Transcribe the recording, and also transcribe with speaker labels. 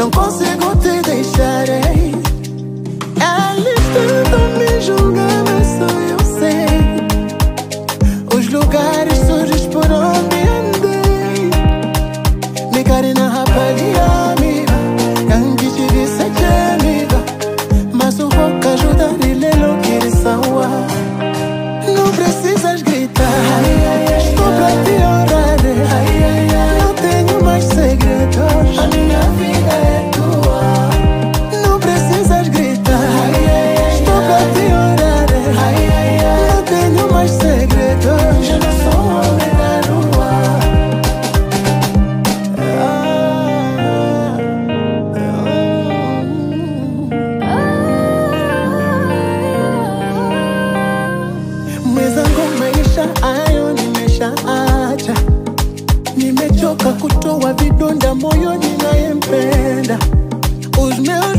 Speaker 1: Não consigo kutoa vidonda moyoni nayempenda. Larguei